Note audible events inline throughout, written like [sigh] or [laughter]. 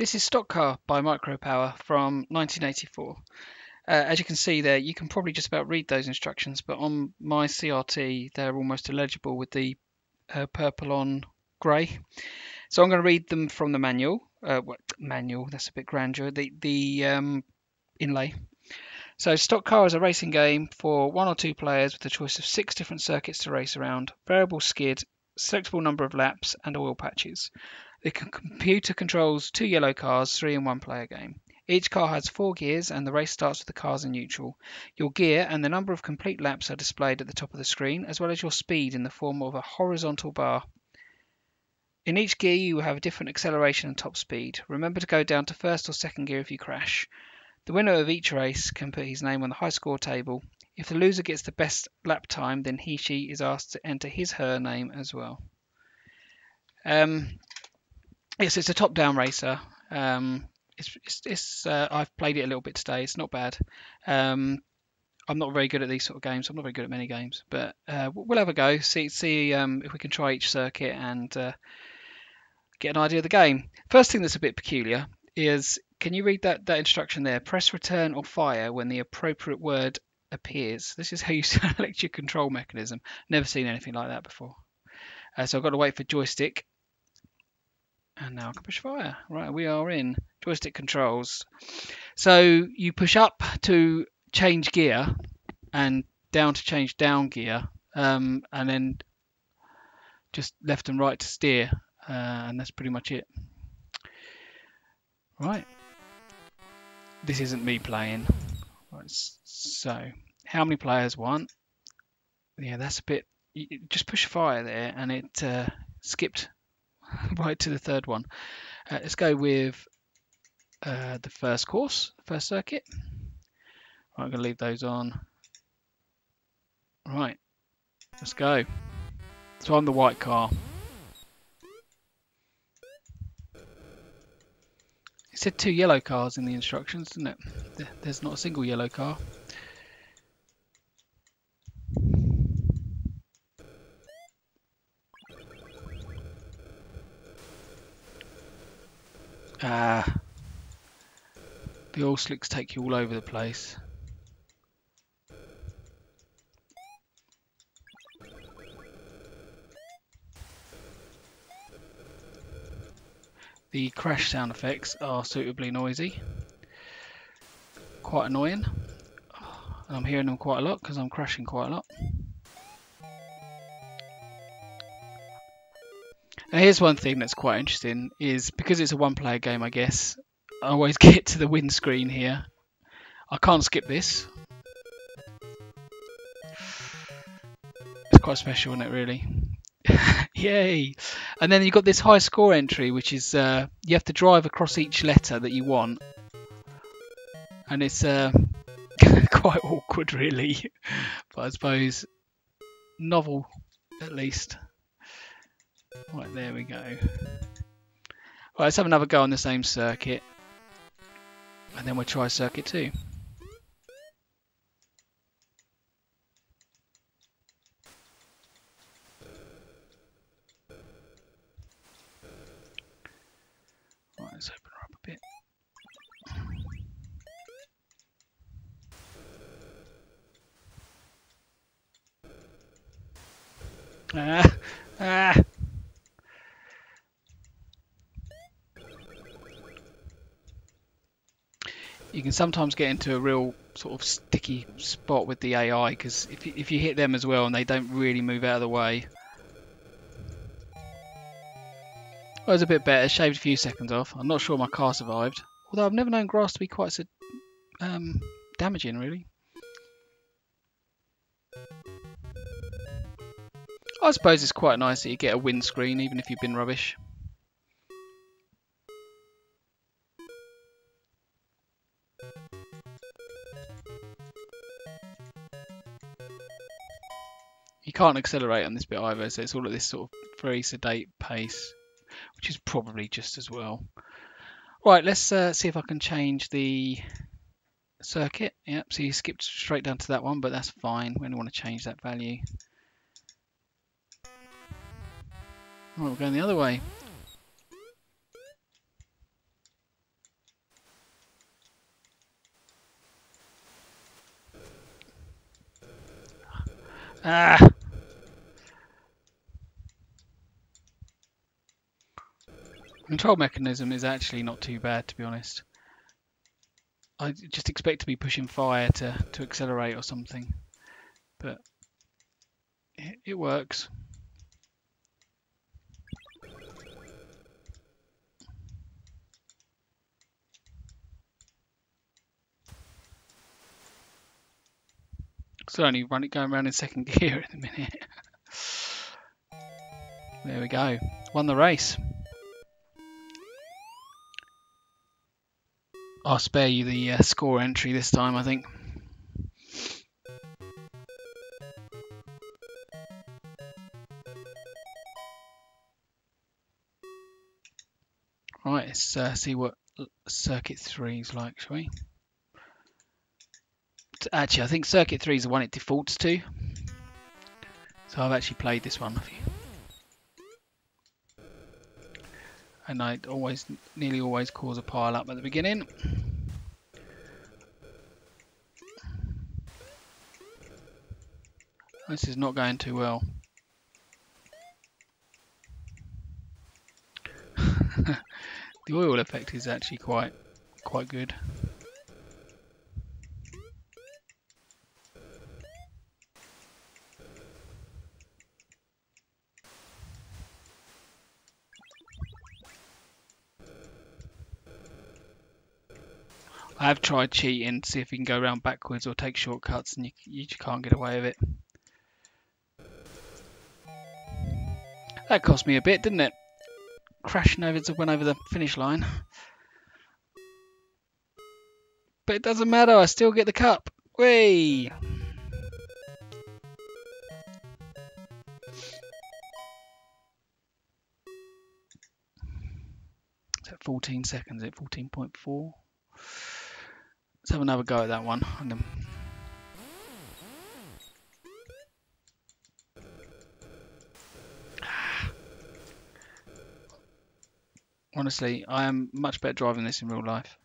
This is Stock Car by Micro Power from 1984. Uh, as you can see there, you can probably just about read those instructions, but on my CRT, they're almost illegible with the uh, purple on grey. So I'm going to read them from the manual. Uh, what, manual, that's a bit grandeur. The, the um, inlay. So Stock Car is a racing game for one or two players with a choice of six different circuits to race around, variable skid, selectable number of laps, and oil patches. The computer controls two yellow cars, three in one player game. Each car has four gears and the race starts with the cars in neutral. Your gear and the number of complete laps are displayed at the top of the screen, as well as your speed in the form of a horizontal bar. In each gear you have a different acceleration and top speed. Remember to go down to first or second gear if you crash. The winner of each race can put his name on the high score table. If the loser gets the best lap time, then he she is asked to enter his her name as well. Um, Yes, it's a top-down racer. Um, it's, it's, it's uh, I've played it a little bit today. It's not bad. Um, I'm not very good at these sort of games. I'm not very good at many games, but uh, we'll have a go. See see um, if we can try each circuit and uh, get an idea of the game. First thing that's a bit peculiar is can you read that that instruction there? Press return or fire when the appropriate word appears. This is how you [laughs] select your control mechanism. Never seen anything like that before. Uh, so I've got to wait for joystick and now I can push fire. Right, we are in joystick controls. So you push up to change gear and down to change down gear, um, and then just left and right to steer, uh, and that's pretty much it. Right. This isn't me playing. Right, so, how many players? One. Yeah, that's a bit. just push fire there, and it uh, skipped [laughs] right to the third one. Uh, let's go with uh, the first course, first circuit. Right, I'm going to leave those on. Right, let's go. So I'm the white car. It said two yellow cars in the instructions, didn't it? There's not a single yellow car. The oil slicks take you all over the place. The crash sound effects are suitably noisy. Quite annoying. And I'm hearing them quite a lot because I'm crashing quite a lot. Now here's one thing that's quite interesting is because it's a one player game I guess I always [laughs] get to the windscreen here. I can't skip this. It's quite special isn't it really? [laughs] Yay! And then you've got this high score entry which is uh, you have to drive across each letter that you want and it's uh, [laughs] quite awkward really but I suppose novel at least. Right, there we go. Right, let's have another go on the same circuit. And then we'll try circuit 2. Right, let's open her up a bit. Ah, ah. Can sometimes get into a real sort of sticky spot with the AI because if you, if you hit them as well and they don't really move out of the way. Well, it was a bit better, shaved a few seconds off. I'm not sure my car survived. Although I've never known grass to be quite so um, damaging, really. I suppose it's quite nice that you get a windscreen even if you've been rubbish. can't accelerate on this bit either, so it's all at this sort of very sedate pace, which is probably just as well. Right, let's uh, see if I can change the circuit. Yep, so you skipped straight down to that one, but that's fine. We only want to change that value. Right, we're going the other way. Ah! Control mechanism is actually not too bad, to be honest. I just expect to be pushing fire to, to accelerate or something, but it, it works. So only run it going around in second [laughs] gear at the minute. [laughs] there we go. Won the race. I'll spare you the uh, score entry this time, I think. Right, let's uh, see what Circuit 3 is like, shall we? Actually, I think Circuit 3 is the one it defaults to. So I've actually played this one. And I always, nearly always cause a pile up at the beginning. This is not going too well. [laughs] the oil effect is actually quite quite good. I have tried cheating see if you can go around backwards or take shortcuts and you, you just can't get away with it. That cost me a bit, didn't it? Crashing over to went over the finish line. But it doesn't matter, I still get the cup. Whee! It's at 14 seconds, at 14.4. Let's have another go at that one. Honestly, I am much better driving this in real life.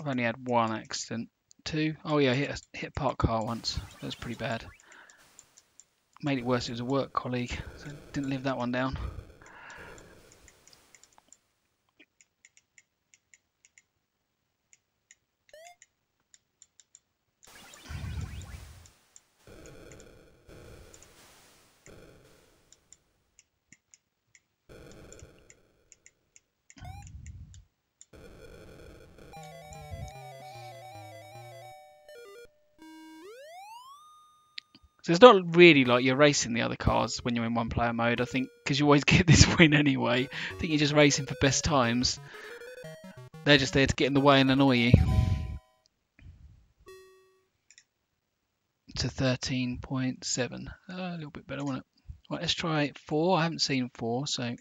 I've only had one accident. Two? Oh yeah, I hit a, hit a parked car once. That was pretty bad. Made it worse, it was a work colleague. So didn't live that one down. So it's not really like you're racing the other cars when you're in one player mode, I think, because you always [laughs] get this win anyway. I think you're just racing for best times. They're just there to get in the way and annoy you. To 13.7. Uh, a little bit better, wasn't it? Right, let's try 4. I haven't seen 4, so it'll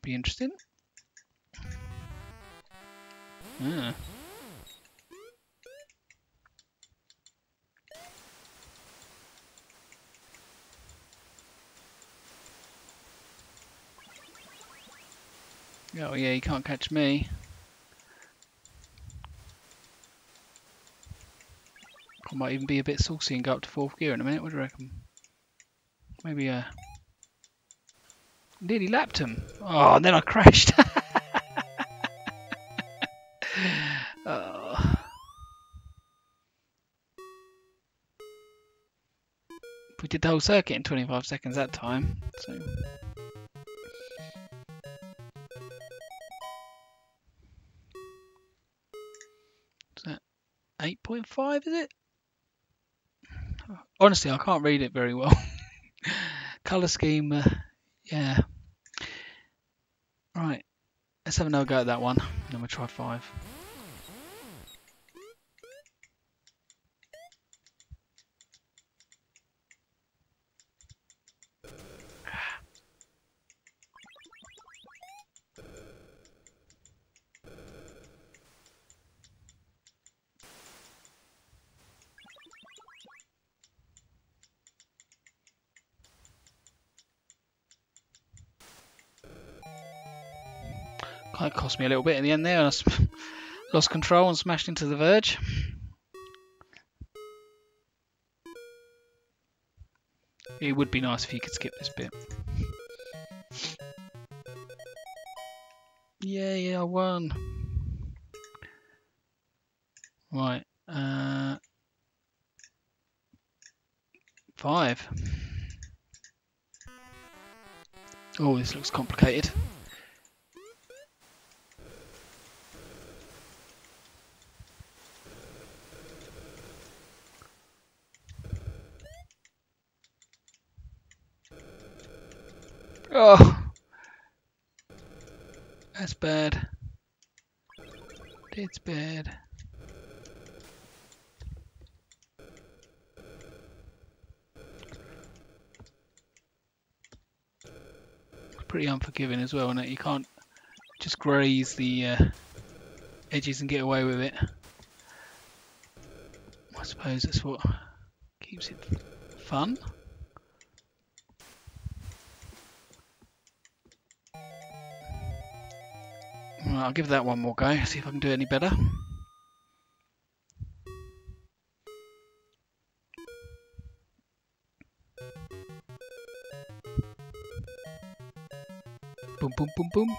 be interesting. Ah. Oh yeah, you can't catch me. I might even be a bit saucy and go up to fourth gear in a minute, what do you reckon? Maybe uh nearly lapped him. Oh and then I crashed. [laughs] oh. We did the whole circuit in 25 seconds that time, so 8.5 is it? Honestly, I can't read it very well. [laughs] Colour scheme, uh, yeah. Right, let's have another go at that one. Then we'll try 5. That cost me a little bit in the end there, and I [laughs] lost control and smashed into the verge. It would be nice if you could skip this bit. yeah I won! Right, uh, five. Oh, this looks complicated. Oh, that's bad. It's bad. pretty unforgiving as well, and you can't just graze the uh, edges and get away with it. I suppose that's what keeps it fun. Right, I'll give that one more go, see if I can do any better. Boom, boom, boom, boom.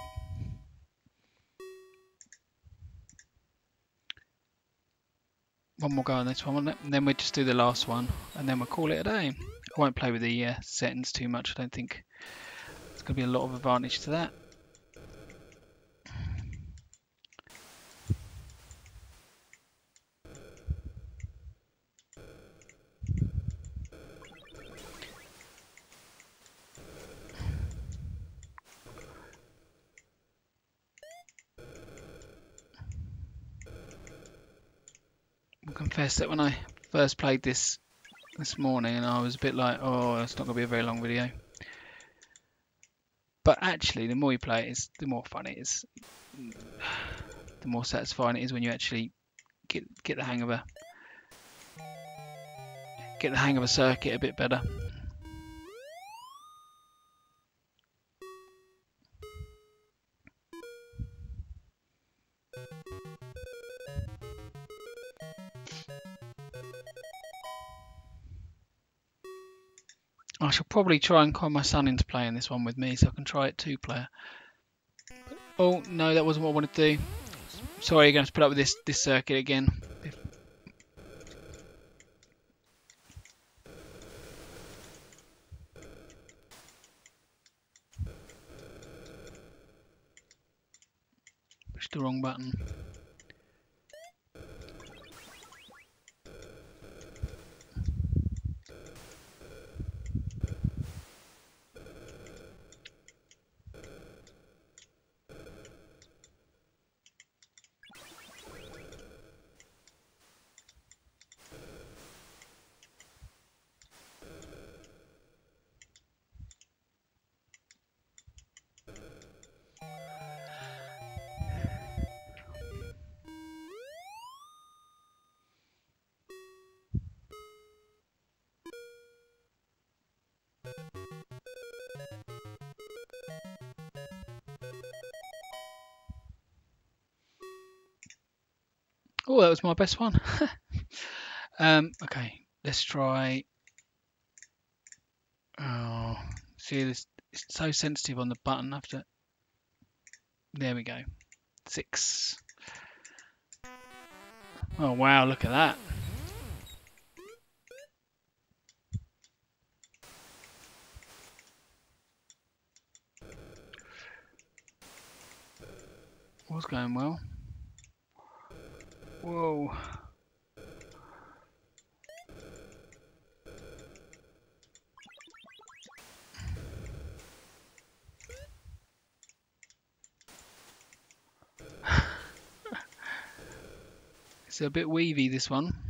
One more go on this one, and then we'll just do the last one, and then we'll call it a day. I won't play with the uh, settings too much, I don't think there's going to be a lot of advantage to that. Confess that when I first played this this morning and I was a bit like, oh, it's not going to be a very long video. But actually, the more you play it, is the more fun it is. The more satisfying it is when you actually get get the hang of a get the hang of a circuit a bit better. Shall probably try and con my son into playing this one with me so I can try it two player. Oh, no, that wasn't what I wanted to do. Sorry, you're going to have to put up with this, this circuit again. Push the wrong button. Oh, that was my best one. [laughs] um, okay, let's try. Oh, see this? It's so sensitive on the button. After there we go. Six. Oh wow! Look at that. What's going well. Whoa. it's a bit weavy this one.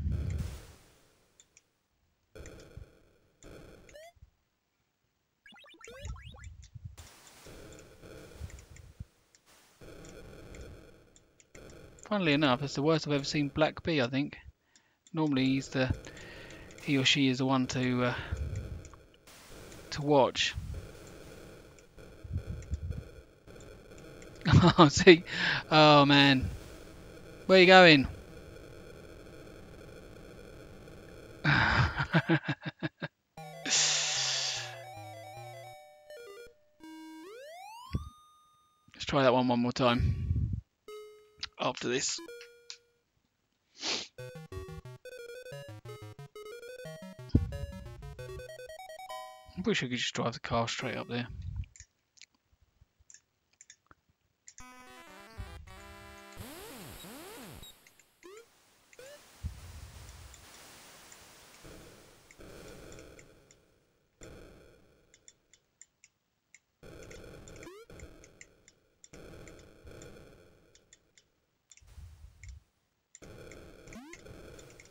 funnily enough, it's the worst I've ever seen Black B, I think. Normally he's the, he or she is the one to, uh, to watch. [laughs] Oh, see? Oh, man. Where you going? [laughs] Let's try that one one more time after this. I wish I could just drive the car straight up there.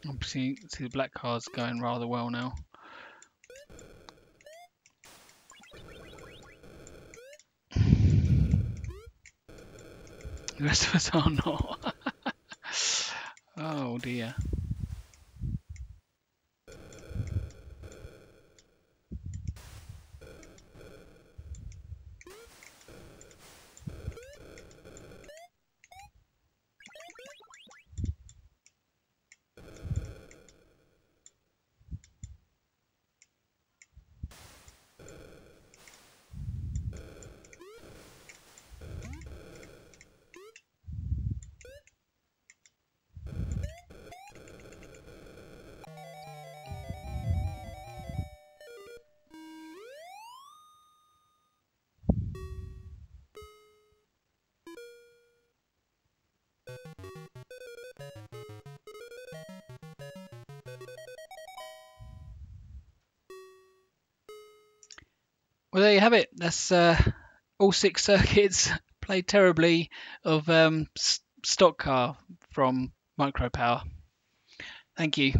Obviously, see the black car's going rather well now. [laughs] The rest of us are not. [laughs] oh dear. Well, there you have it. That's uh, all six [laughs] circuits played terribly of um, stock car from Micro Power. Thank you.